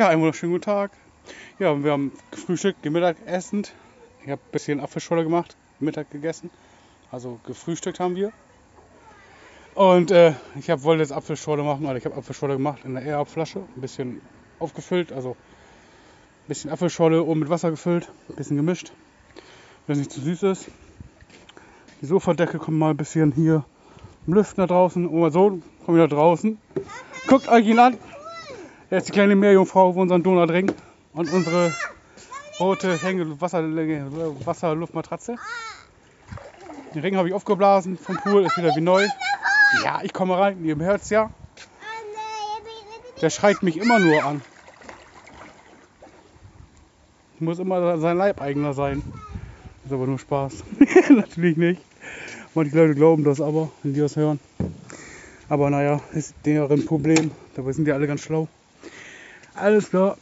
Ja, einen wunderschönen guten Tag. Ja, wir haben gefrühstückt, Mittagessen. Ich habe ein bisschen Apfelschorle gemacht, Mittag gegessen. Also gefrühstückt haben wir. Und äh, ich hab, wollte jetzt Apfelschorle machen, oder ich habe Apfelschorle gemacht in der Air-Flasche. Ein bisschen aufgefüllt, also ein bisschen Apfelschorle oben mit Wasser gefüllt, ein bisschen gemischt, wenn es nicht zu süß ist. Die Sofadecke kommt mal ein bisschen hier im Lüften da draußen. Mein Sohn kommt wieder draußen. Guckt euch ihn an. Ist die kleine Meerjungfrau auf unseren Donutring und unsere rote Hänge Wasser, Wasserluftmatratze. Den Ring habe ich aufgeblasen vom Pool, ist wieder wie neu. Ja, ich komme rein, ihr hört es ja. Der schreit mich immer nur an. Muss immer sein Leibeigener sein. Ist aber nur Spaß. Natürlich nicht. Manche Leute glauben das aber, wenn die das hören. Aber naja, ist deren Problem. Dabei sind die alle ganz schlau. Alles klar.